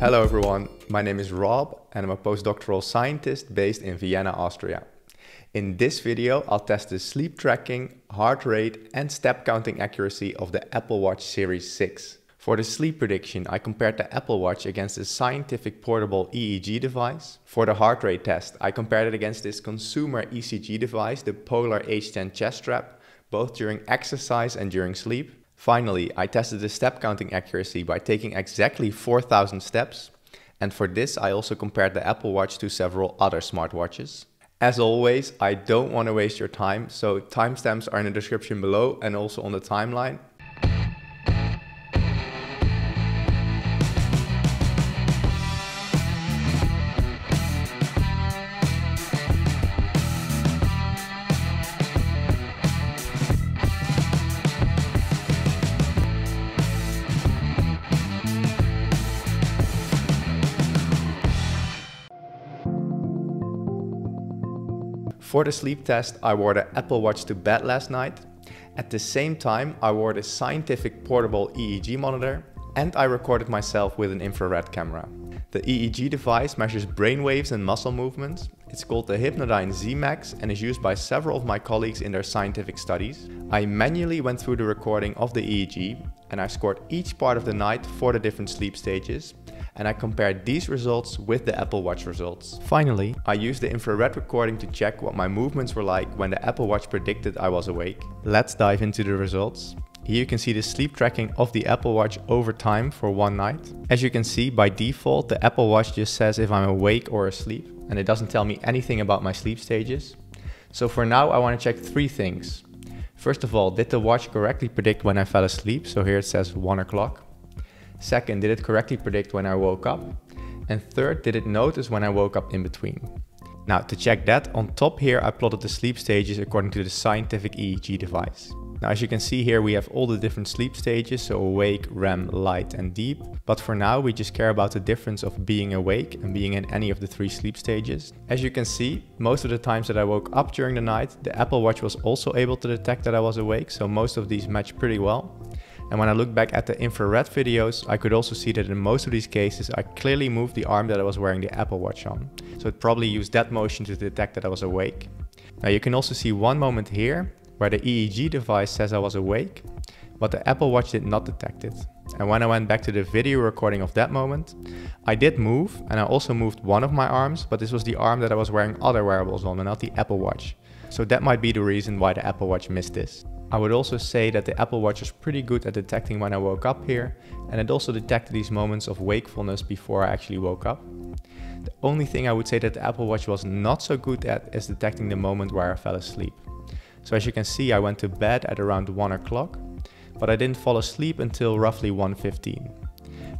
Hello everyone, my name is Rob and I'm a postdoctoral scientist based in Vienna, Austria. In this video, I'll test the sleep tracking, heart rate and step counting accuracy of the Apple Watch Series 6. For the sleep prediction, I compared the Apple Watch against a scientific portable EEG device. For the heart rate test, I compared it against this consumer ECG device, the Polar H10 chest strap, both during exercise and during sleep. Finally, I tested the step counting accuracy by taking exactly 4000 steps. And for this, I also compared the Apple Watch to several other smartwatches. As always, I don't want to waste your time, so timestamps are in the description below and also on the timeline. For the sleep test, I wore the Apple Watch to bed last night. At the same time, I wore the scientific portable EEG monitor and I recorded myself with an infrared camera. The EEG device measures brain waves and muscle movements. It's called the Hypnodyne Z-Max and is used by several of my colleagues in their scientific studies. I manually went through the recording of the EEG and I scored each part of the night for the different sleep stages and I compared these results with the Apple Watch results. Finally, I used the infrared recording to check what my movements were like when the Apple Watch predicted I was awake. Let's dive into the results. Here you can see the sleep tracking of the Apple Watch over time for one night. As you can see, by default, the Apple Watch just says if I'm awake or asleep, and it doesn't tell me anything about my sleep stages. So for now, I want to check three things. First of all, did the watch correctly predict when I fell asleep? So here it says one o'clock. Second, did it correctly predict when I woke up? And third, did it notice when I woke up in between? Now to check that, on top here I plotted the sleep stages according to the scientific EEG device. Now as you can see here we have all the different sleep stages, so awake, REM, light and deep. But for now we just care about the difference of being awake and being in any of the three sleep stages. As you can see, most of the times that I woke up during the night, the Apple Watch was also able to detect that I was awake, so most of these match pretty well. And when I look back at the infrared videos, I could also see that in most of these cases, I clearly moved the arm that I was wearing the Apple Watch on. So it probably used that motion to detect that I was awake. Now you can also see one moment here where the EEG device says I was awake, but the Apple Watch did not detect it. And when I went back to the video recording of that moment, I did move and I also moved one of my arms, but this was the arm that I was wearing other wearables on and not the Apple Watch. So that might be the reason why the Apple Watch missed this. I would also say that the Apple Watch is pretty good at detecting when I woke up here and it also detected these moments of wakefulness before I actually woke up. The only thing I would say that the Apple Watch was not so good at is detecting the moment where I fell asleep. So as you can see I went to bed at around 1 o'clock, but I didn't fall asleep until roughly 1.15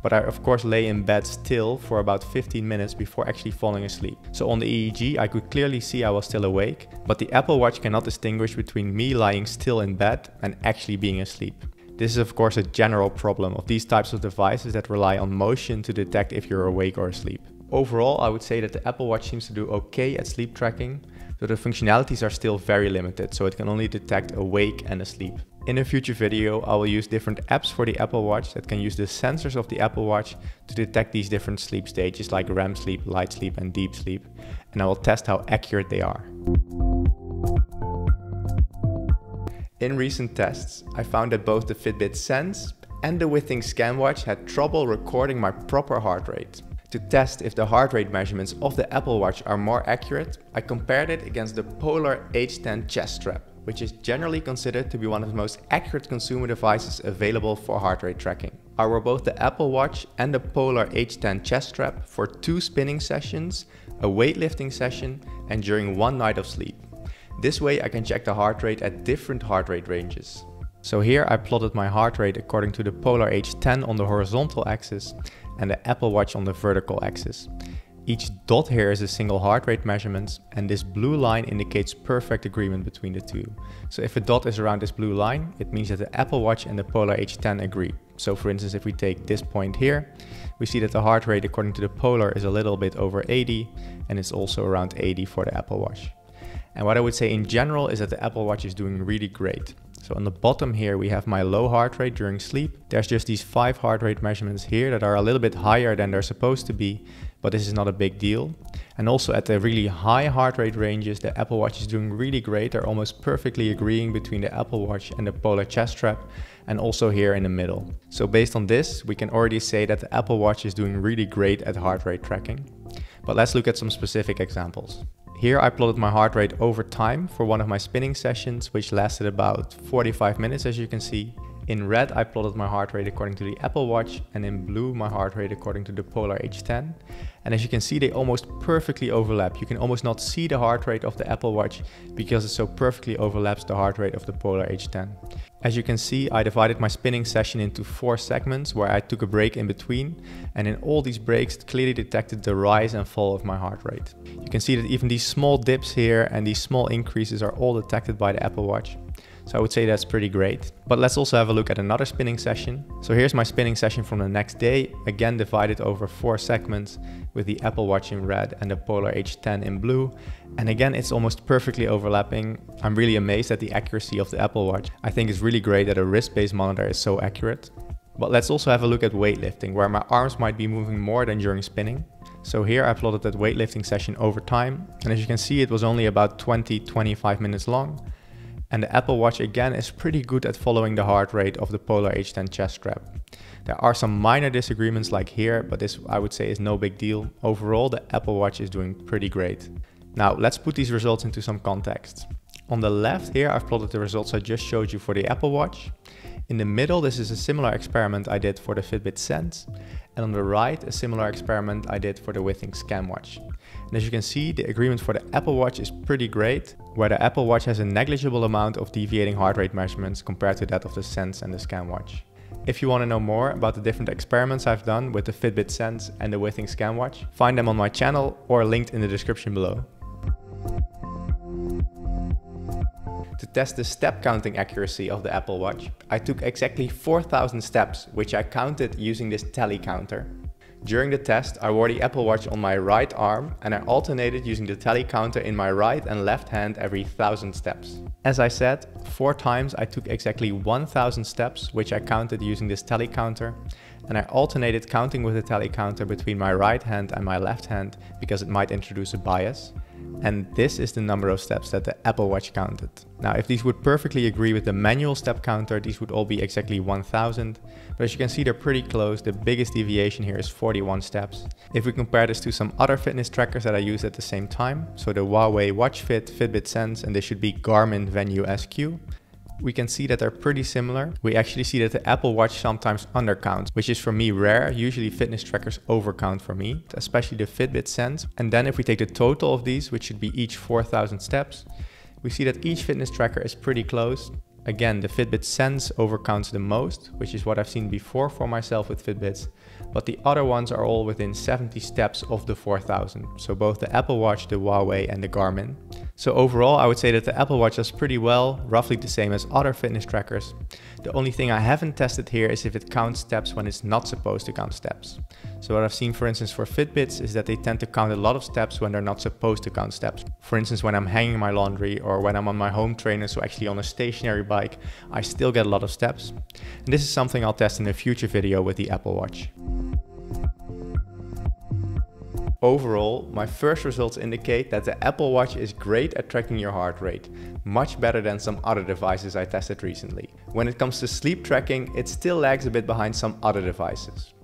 but I of course lay in bed still for about 15 minutes before actually falling asleep. So on the EEG I could clearly see I was still awake, but the Apple Watch cannot distinguish between me lying still in bed and actually being asleep. This is of course a general problem of these types of devices that rely on motion to detect if you're awake or asleep. Overall, I would say that the Apple Watch seems to do okay at sleep tracking, though the functionalities are still very limited, so it can only detect awake and asleep. In a future video, I will use different apps for the Apple Watch that can use the sensors of the Apple Watch to detect these different sleep stages like REM sleep, light sleep and deep sleep. And I will test how accurate they are. In recent tests, I found that both the Fitbit Sense and the Withings ScanWatch had trouble recording my proper heart rate. To test if the heart rate measurements of the Apple Watch are more accurate, I compared it against the Polar H10 chest strap which is generally considered to be one of the most accurate consumer devices available for heart rate tracking. I wore both the Apple Watch and the Polar H10 chest strap for two spinning sessions, a weightlifting session and during one night of sleep. This way I can check the heart rate at different heart rate ranges. So here I plotted my heart rate according to the Polar H10 on the horizontal axis and the Apple Watch on the vertical axis. Each dot here is a single heart rate measurement and this blue line indicates perfect agreement between the two. So if a dot is around this blue line, it means that the Apple Watch and the Polar H10 agree. So for instance, if we take this point here, we see that the heart rate according to the Polar is a little bit over 80 and it's also around 80 for the Apple Watch. And what I would say in general is that the Apple Watch is doing really great. So on the bottom here, we have my low heart rate during sleep. There's just these five heart rate measurements here that are a little bit higher than they're supposed to be, but this is not a big deal. And also at the really high heart rate ranges, the Apple Watch is doing really great. They're almost perfectly agreeing between the Apple Watch and the Polar chest strap and also here in the middle. So based on this, we can already say that the Apple Watch is doing really great at heart rate tracking. But let's look at some specific examples. Here I plotted my heart rate over time for one of my spinning sessions, which lasted about 45 minutes as you can see. In red, I plotted my heart rate according to the Apple Watch and in blue, my heart rate according to the Polar H10. And as you can see, they almost perfectly overlap. You can almost not see the heart rate of the Apple Watch because it so perfectly overlaps the heart rate of the Polar H10. As you can see, I divided my spinning session into four segments where I took a break in between. And in all these breaks, it clearly detected the rise and fall of my heart rate. You can see that even these small dips here and these small increases are all detected by the Apple Watch. So I would say that's pretty great. But let's also have a look at another spinning session. So here's my spinning session from the next day, again divided over four segments with the Apple Watch in red and the Polar H10 in blue. And again, it's almost perfectly overlapping. I'm really amazed at the accuracy of the Apple Watch. I think it's really great that a wrist-based monitor is so accurate. But let's also have a look at weightlifting, where my arms might be moving more than during spinning. So here I plotted that weightlifting session over time. And as you can see, it was only about 20-25 minutes long. And the Apple Watch again is pretty good at following the heart rate of the Polar H10 chest strap. There are some minor disagreements like here, but this I would say is no big deal. Overall, the Apple Watch is doing pretty great. Now let's put these results into some context. On the left here, I've plotted the results I just showed you for the Apple Watch. In the middle, this is a similar experiment I did for the Fitbit Sense. And on the right, a similar experiment I did for the Withings ScanWatch. And as you can see, the agreement for the Apple Watch is pretty great, where the Apple Watch has a negligible amount of deviating heart rate measurements compared to that of the Sense and the ScanWatch. If you want to know more about the different experiments I've done with the Fitbit Sense and the Withings ScanWatch, find them on my channel or linked in the description below. To test the step counting accuracy of the Apple Watch, I took exactly 4000 steps, which I counted using this tally counter. During the test, I wore the Apple Watch on my right arm and I alternated using the tally counter in my right and left hand every 1000 steps. As I said, four times I took exactly 1000 steps, which I counted using this tally counter, and I alternated counting with the tally counter between my right hand and my left hand because it might introduce a bias. And this is the number of steps that the Apple Watch counted. Now, if these would perfectly agree with the manual step counter, these would all be exactly 1000. But as you can see, they're pretty close. The biggest deviation here is 41 steps. If we compare this to some other fitness trackers that I used at the same time, so the Huawei Watch Fit, Fitbit Sense, and this should be Garmin Venu SQ, we can see that they're pretty similar. We actually see that the Apple Watch sometimes undercounts, which is for me rare. Usually fitness trackers overcount for me, especially the Fitbit Sense. And then if we take the total of these, which should be each 4000 steps, we see that each fitness tracker is pretty close. Again, the Fitbit Sense overcounts the most, which is what I've seen before for myself with Fitbits, but the other ones are all within 70 steps of the 4000. So both the Apple Watch, the Huawei and the Garmin. So overall, I would say that the Apple Watch does pretty well, roughly the same as other fitness trackers. The only thing I haven't tested here is if it counts steps when it's not supposed to count steps. So what I've seen for instance for Fitbits is that they tend to count a lot of steps when they're not supposed to count steps. For instance, when I'm hanging my laundry or when I'm on my home trainer, so actually on a stationary bike, I still get a lot of steps. And this is something I'll test in a future video with the Apple Watch. Overall, my first results indicate that the Apple Watch is great at tracking your heart rate, much better than some other devices I tested recently. When it comes to sleep tracking, it still lags a bit behind some other devices.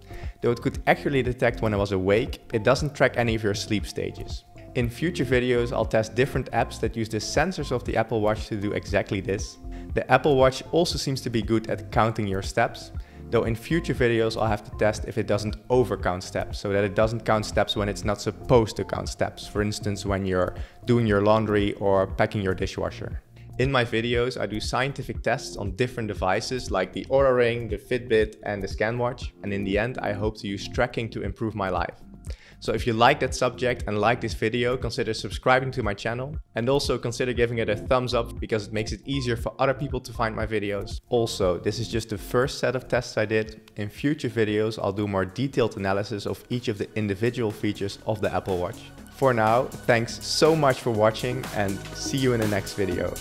Though it could accurately detect when I was awake, it doesn't track any of your sleep stages. In future videos, I'll test different apps that use the sensors of the Apple Watch to do exactly this. The Apple Watch also seems to be good at counting your steps, Though in future videos I'll have to test if it doesn't overcount steps, so that it doesn't count steps when it's not supposed to count steps. For instance, when you're doing your laundry or packing your dishwasher. In my videos, I do scientific tests on different devices like the Oura Ring, the Fitbit and the ScanWatch. And in the end, I hope to use tracking to improve my life. So if you like that subject and like this video, consider subscribing to my channel and also consider giving it a thumbs up because it makes it easier for other people to find my videos. Also, this is just the first set of tests I did. In future videos, I'll do more detailed analysis of each of the individual features of the Apple Watch. For now, thanks so much for watching and see you in the next video.